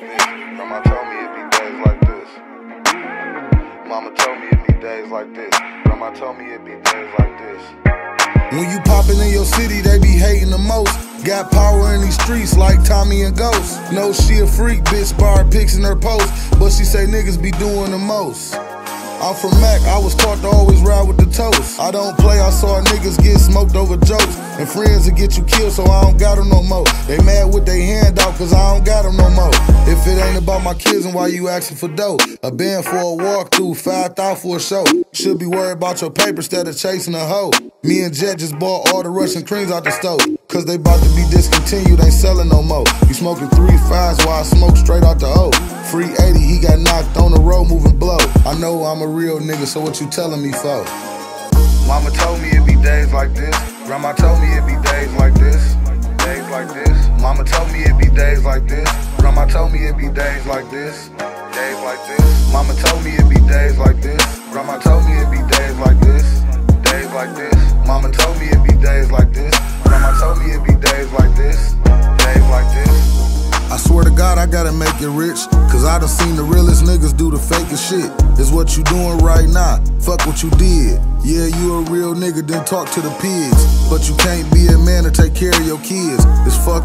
like told me it'd be days like this. Mama told me it'd be days like this. Told me it'd be days like this. When you poppin' in your city, they be hating the most. Got power in these streets like Tommy and Ghost. No, she a freak, bitch, bar pics in her post. But she say niggas be doing the most. I'm from Mac, I was taught to always ride with the toast. I don't play, I saw niggas get smoked over jokes. And friends that get you killed, so I don't got them no more. They mad with they hand out, cause I don't got them no more. It about my kids, and why you asking for dough? A band for a walkthrough, five thousand for a show. Should be worried about your paper instead of chasing a hoe. Me and Jet just bought all the Russian creams out the stove. Cause they about to be discontinued, ain't selling no more. You smoking three fives while I smoke straight out the O. Free 80, he got knocked on the road moving blow. I know I'm a real nigga, so what you telling me for? Mama told me it'd be days like this. Grandma told me it'd be days like this. Days like this. Mama told me it'd be days like this. Grandma told me it'd be days like this. Days like this. Mama told me it'd be days like this. Grandma told me it'd be days like this. Days like this. Mama told me it'd be days like this. Grandma told me it'd be days like this. Days like this. I swear to God, I gotta make it rich. Cause I done seen the realest niggas do the fakest shit. Is what you doing right now. Fuck what you did. Yeah, you a real nigga, then talk to the pigs. But you can't be a man to take care of your kids.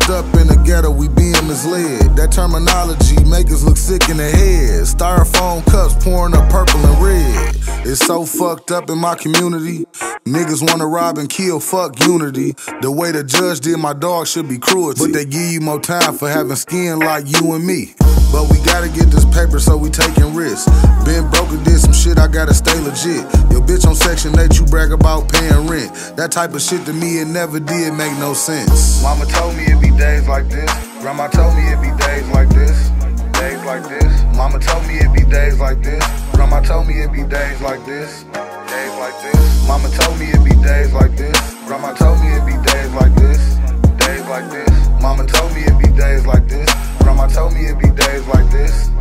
Fucked up in the ghetto, we being misled. That terminology make us look sick in the head. Styrofoam cups pouring up purple and red. It's so fucked up in my community. Niggas wanna rob and kill, fuck unity. The way the judge did my dog should be cruelty. But they give you more time for having skin like you and me. But we gotta get this paper, so we taking risks. Been broke and did some shit, I gotta stay legit. Your bitch on Section 8, you brag about paying rent. That type of shit to me, it never did make no sense. Mama told me it'd be days like this. Grandma told me it'd be days like this. Days like this. Mama told me it'd be days like this. Grandma told me it'd be days like this. Days like this. Mama told me it'd be days like this. Grandma told me it'd be days like this. Days like this. Mama told me it'd be days like this. Grandma told it be days like this.